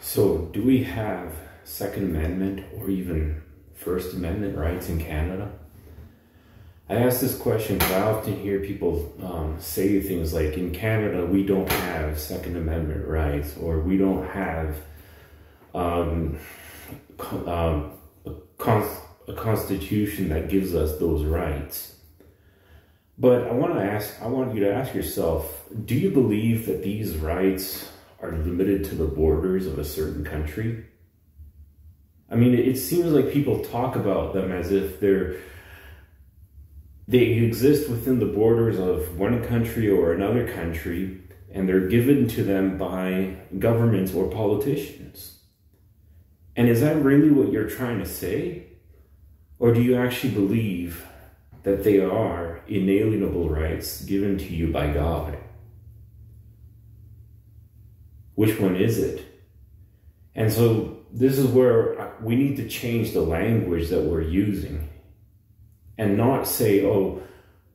So, do we have Second Amendment or even First Amendment rights in Canada? I ask this question because I often hear people um, say things like, in Canada, we don't have Second Amendment rights, or we don't have um, um, a, a constitution that gives us those rights. But I want to ask, I want you to ask yourself, do you believe that these rights are limited to the borders of a certain country? I mean, it seems like people talk about them as if they're they exist within the borders of one country or another country, and they're given to them by governments or politicians. And is that really what you're trying to say? Or do you actually believe that they are inalienable rights given to you by God? Which one is it? And so this is where we need to change the language that we're using and not say, oh,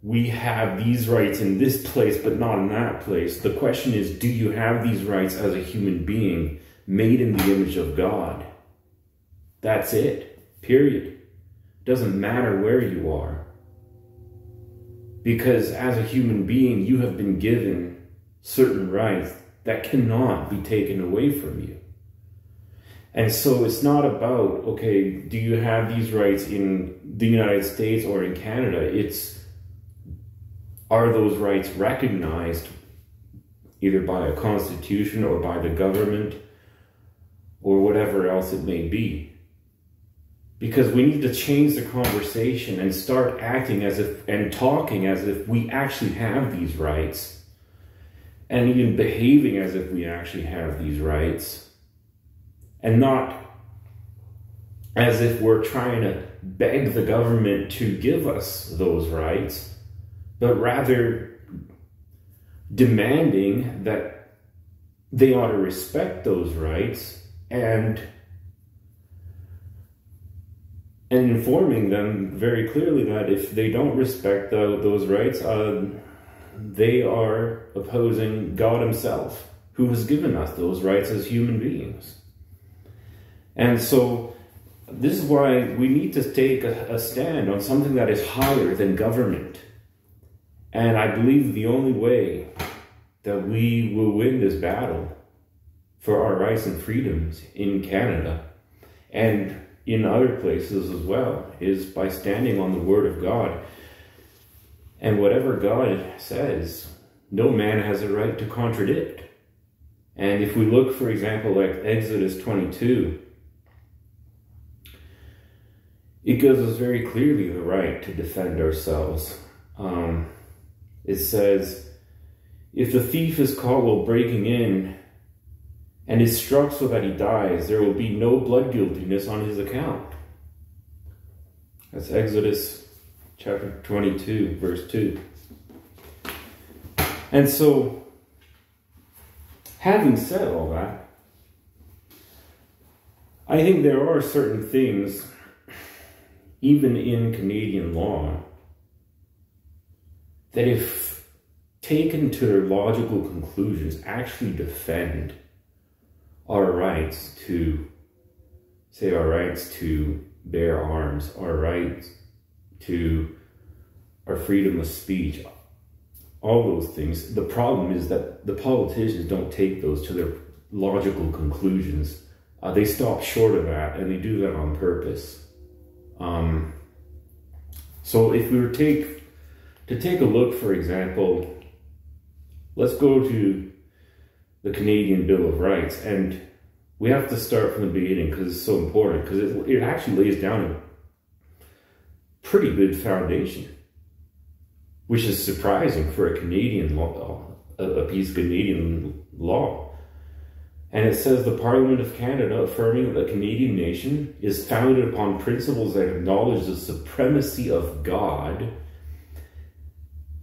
we have these rights in this place, but not in that place. The question is, do you have these rights as a human being made in the image of God? That's it, period. Doesn't matter where you are. Because as a human being, you have been given certain rights that cannot be taken away from you. And so it's not about, okay, do you have these rights in the United States or in Canada? It's, are those rights recognized either by a constitution or by the government or whatever else it may be? Because we need to change the conversation and start acting as if and talking as if we actually have these rights and even behaving as if we actually have these rights and not as if we're trying to beg the government to give us those rights, but rather demanding that they ought to respect those rights and and informing them very clearly that if they don't respect the, those rights, uh, they are opposing God Himself, who has given us those rights as human beings. And so this is why we need to take a, a, stand on something that is higher than government. And I believe the only way that we will win this battle for our rights and freedoms in Canada and in other places as well is by standing on the Word of God. And whatever God says, no man has a right to contradict. And if we look, for example, like Exodus 22, it gives us very clearly the right to defend ourselves. Um, it says, if the thief is caught while breaking in and is struck so that he dies, there will be no blood guiltiness on his account. That's Exodus chapter 22, verse 2. And so, having said all that, I think there are certain things even in Canadian law, that if taken to their logical conclusions, actually defend our rights to, say, our rights to bear arms, our rights to our freedom of speech, all those things. The problem is that the politicians don't take those to their logical conclusions. Uh, they stop short of that and they do that on purpose. Um, so if we were take to take a look, for example, let's go to the Canadian Bill of Rights, and we have to start from the beginning because it's so important because it, it actually lays down pretty good foundation, which is surprising for a Canadian law, a, piece of Canadian law. And it says the Parliament of Canada affirming that the Canadian nation is founded upon principles that acknowledge the supremacy of God,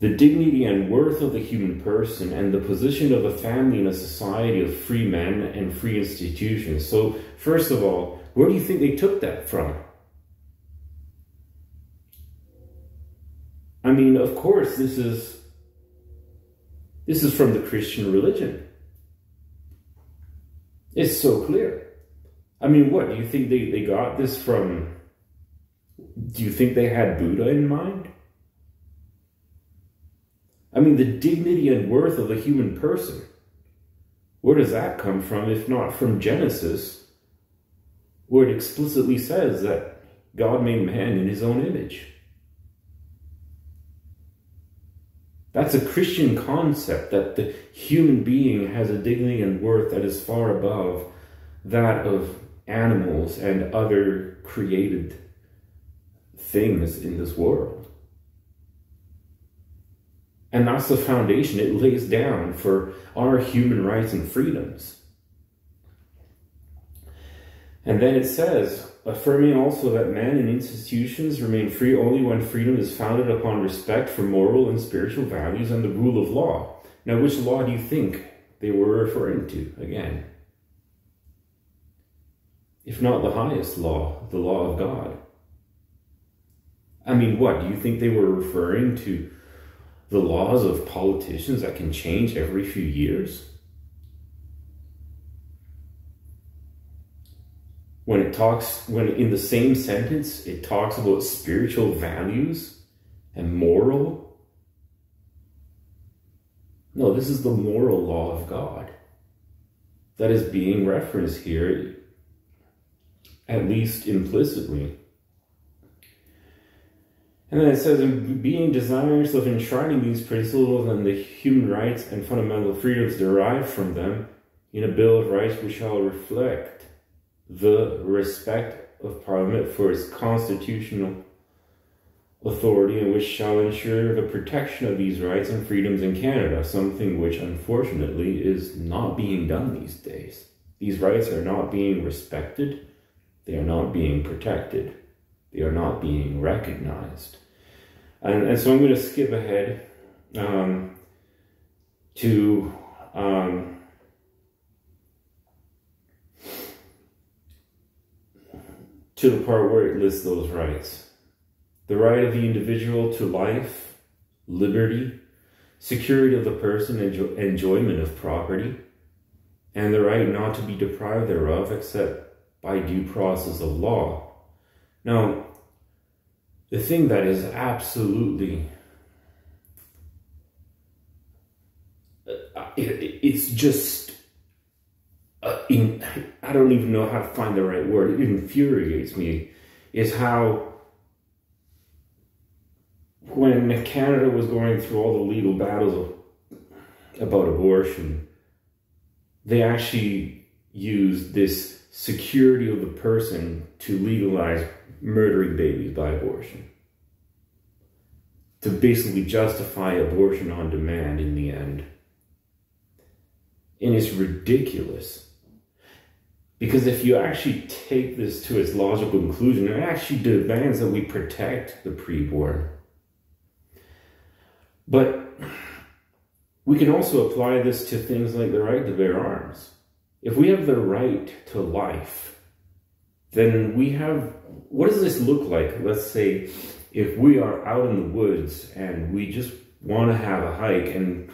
the dignity and worth of the human person, and the position of a family in a society of free men and free institutions. So, first of all, where do you think they took that from? I mean, of course, this is this is from the Christian religion. It's so clear. I mean, what? Do you think they, they got this from. Do you think they had Buddha in mind? I mean, the dignity and worth of a human person. Where does that come from, if not from Genesis, where it explicitly says that God made man in his own image? That's a Christian concept that the human being has a dignity and worth that is far above that of animals and other created things in this world. And that's the foundation it lays down for our human rights and freedoms. And then it says, affirming also that man and institutions remain free only when freedom is founded upon respect for moral and spiritual values and the rule of law. Now, which law do you think they were referring to again? If not the highest law, the law of God. I mean, what? Do you think they were referring to the laws of politicians that can change every few years? When it talks, when in the same sentence, it talks about spiritual values and moral. No, this is the moral law of God that is being referenced here, at least implicitly. And then it says, being desirous of enshrining these principles and the human rights and fundamental freedoms derived from them in a Bill of Rights we shall reflect the respect of Parliament for its constitutional authority and which shall ensure the protection of these rights and freedoms in Canada, something which unfortunately is not being done these days. These rights are not being respected, they are not being protected, they are not being recognized. And, and so I'm going to skip ahead um, to um, to the part where it lists those rights. The right of the individual to life, liberty, security of the person, enjo- enjoyment of property, and the right not to be deprived thereof except by due process of law. Now, the thing that is absolutely uh, it's just uh, in, I don't even know how to find the right word. It infuriates me. Is how when Canada was going through all the legal battles about abortion, they actually used this security of the person to legalize murdering babies by abortion. To basically justify abortion on demand in the end. And it's ridiculous. Because if you actually take this to its logical conclusion, it actually demands that we protect the preborn. But we can also apply this to things like the right to bear arms. If we have the right to life, then we have what does this look like? Let's say if we are out in the woods and we just want to have a hike and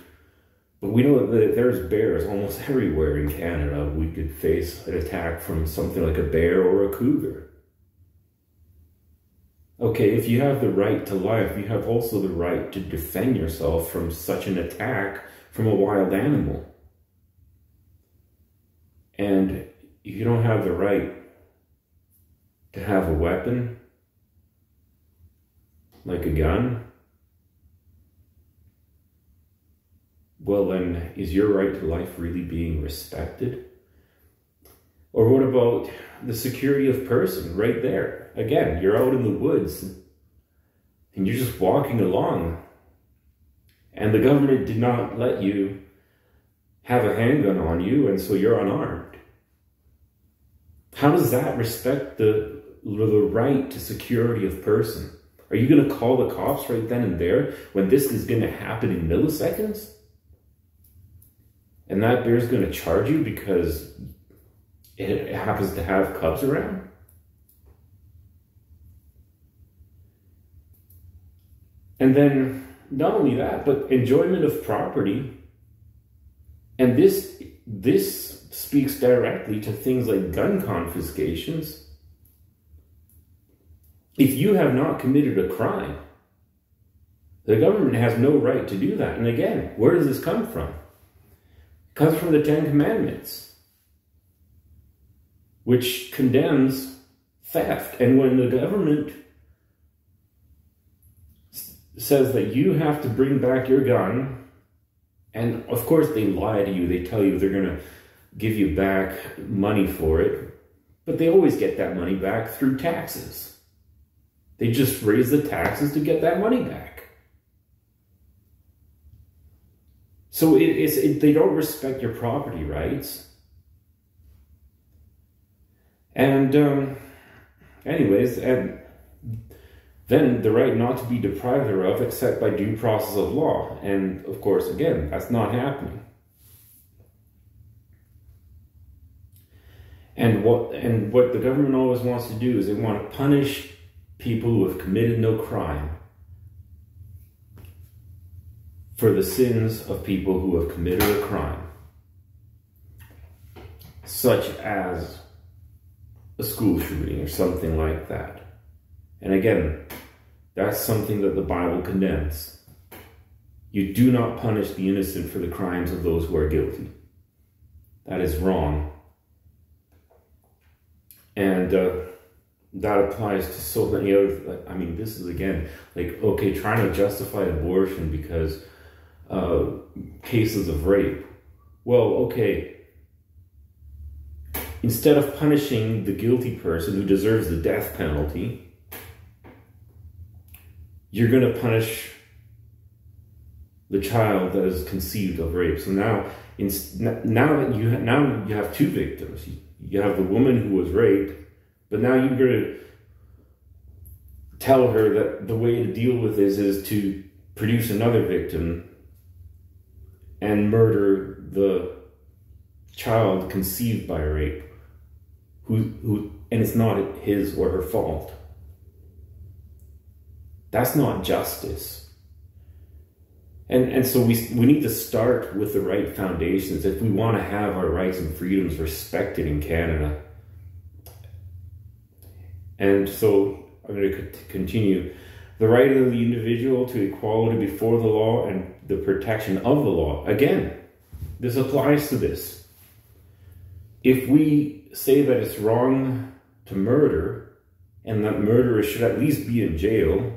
but we know that there's bears almost everywhere in Canada. We could face an attack from something like a bear or a cougar. Okay, if you have the right to life, you have also the right to defend yourself from such an attack from a wild animal. And you don't have the right to have a weapon, like a gun, well, then is your right to life really being respected? Or what about the security of person right there? Again, you're out in the woods and you're just walking along, and the government did not let you have a handgun on you, and so you're unarmed. How does that respect the the right to security of person. Are you going to call the cops right then and there when this is going to happen in milliseconds? And that bear is going to charge you because it happens to have cubs around? And then not only that, but enjoyment of property. And this this speaks directly to things like gun confiscations. If you have not committed a crime, the government has no right to do that. And again, where does this come from? Comes from the Ten Commandments, which condemns theft. And when the government says that you have to bring back your gun, and of course they lie to you, they tell you they're going to give you back money for it, but they always get that money back through taxes. They just raise the taxes to get that money back. So it, it's, it, they don't respect your property rights. And, um, anyways, and then the right not to be deprived thereof except by due process of law. And of course, again, that's not happening. And what and what the government always wants to do is they want to punish people who have committed no crime for the sins of people who have committed a crime, such as a school shooting or something like that. And again, that's something that the Bible condemns. You do not punish the innocent for the crimes of those who are guilty. That is wrong. And uh, that applies to so many other. I mean, this is again like okay, trying to justify abortion because uh, cases of rape. Well, okay. Instead of punishing the guilty person who deserves the death penalty, you're going to punish the child that is conceived of rape. So now, in, now that you now you have two victims. You have the woman who was raped, but now you're going to tell her that the way to deal with this is to produce another victim and murder the child conceived by rape who who and it's not his or her fault. That's not justice. And and so we we need to start with the right foundations. If we want to have our rights and freedoms respected in Canada. And so I'm going to continue the right of the individual to equality before the law and the protection of the law. Again, this applies to this. If we say that it's wrong to murder and that murderers should at least be in jail,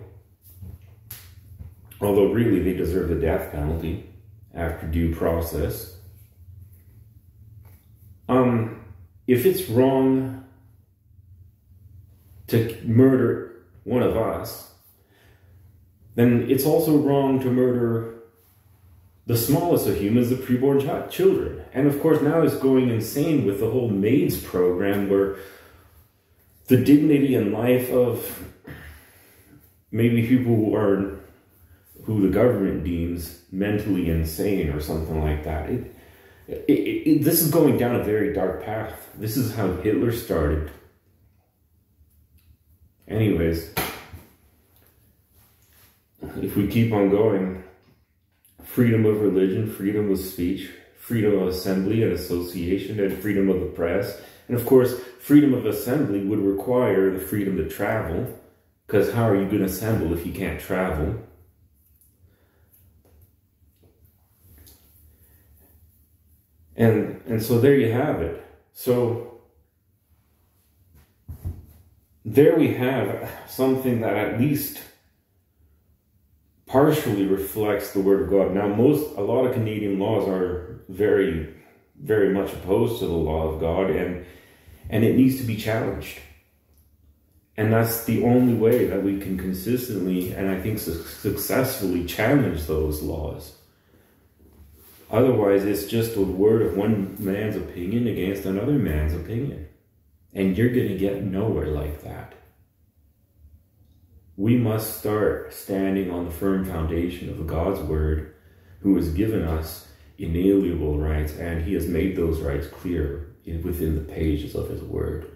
although really they deserve the death penalty after due process, um, if it's wrong to murder one of us, then it's also wrong to murder the smallest of humans, the preborn ch- children. And of course, now it's going insane with the whole MAIDS program where the dignity and life of maybe people who are who the government deems mentally insane or something like that. It, it, it, this is going down a very dark path. This is how Hitler started. Anyways, Uh-huh. if we keep on going, freedom of religion, freedom of speech, freedom of assembly and association, and freedom of the press. And of course, freedom of assembly would require the freedom to travel, because how are you going to assemble if you can't travel? And, and so there you have it. So there we have something that at least partially reflects the word of God. Now, most, a lot of Canadian laws are very, very much opposed to the law of God, and and it needs to be challenged. And that's the only way that we can consistently and I think su- successfully challenge those laws. Otherwise, it's just a word of one man's opinion against another man's opinion. And you're going to get nowhere like that we must start standing on the firm foundation of God's word, who has given us inalienable rights, and he has made those rights clear within the pages of his word.